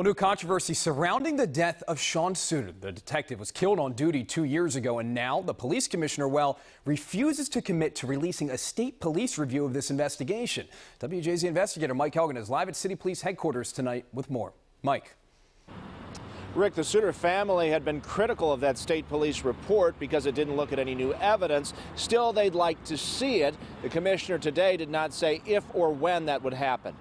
Well, new controversy surrounding the death of Sean Suiter. The detective was killed on duty two years ago, and now the police commissioner, well, refuses to commit to releasing a state police review of this investigation. WJZ investigator Mike Hellgren is live at City Police headquarters tonight with more. Mike. Rick, the Suiter family had been critical of that state police report because it didn't look at any new evidence. Still, they'd like to see it. The commissioner today did not say if or when that would happen.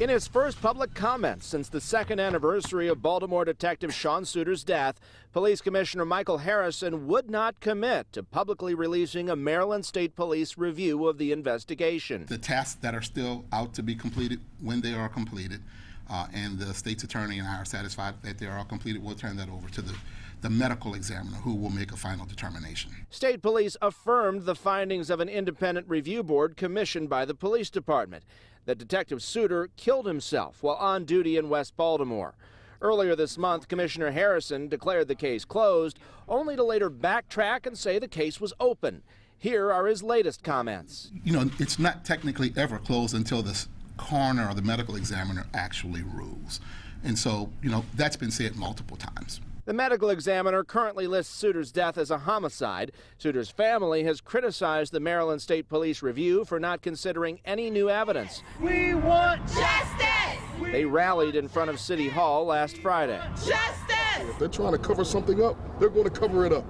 In his first public comments since the second anniversary of Baltimore detective Sean Suiter's death, Police Commissioner Michael Harrison would not commit to publicly releasing a Maryland State Police review of the investigation. The tasks that are still out to be completed, when they are completed, uh, and the state's attorney and I are satisfied that they are all completed, we'll turn that over to the, the medical examiner who will make a final determination. State police affirmed the findings of an independent review board commissioned by the police department that Detective Suiter killed himself while on duty in West Baltimore. Earlier this month, Commissioner Harrison declared the case closed, only to later backtrack and say the case was open. Here are his latest comments. You know, it's not technically ever closed until the coroner or the medical examiner actually rules. And so, you know, that's been said multiple times. The medical examiner currently lists Suiter's death as a homicide. Suiter's family has criticized the Maryland State Police Review for not considering any new evidence. We want justice! They rallied in front of City Hall last Friday. Justice! If they're trying to cover something up, they're going to cover it up.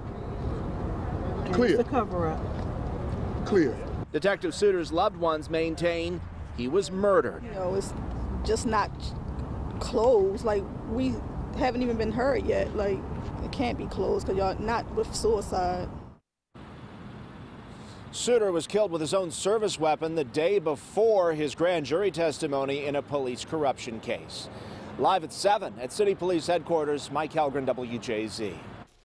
Clear. The cover up. Clear. Detective Suiter's loved ones maintain he was murdered. You know, it's just not closed. Like, we haven't even been heard yet. Like, it can't be closed because y'all not with suicide. Suiter was killed with his own service weapon the day before his grand jury testimony in a police corruption case. Live at 7 at City Police Headquarters, Mike Hellgren, WJZ.